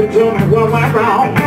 Every time I go my round